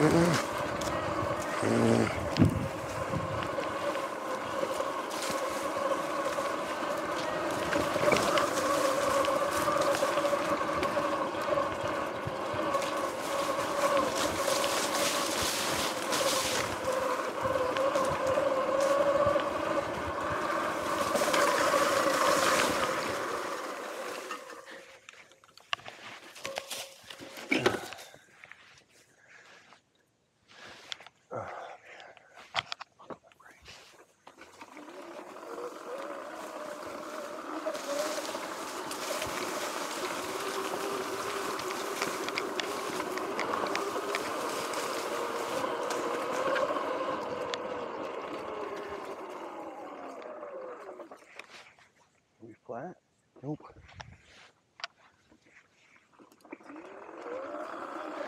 嗯嗯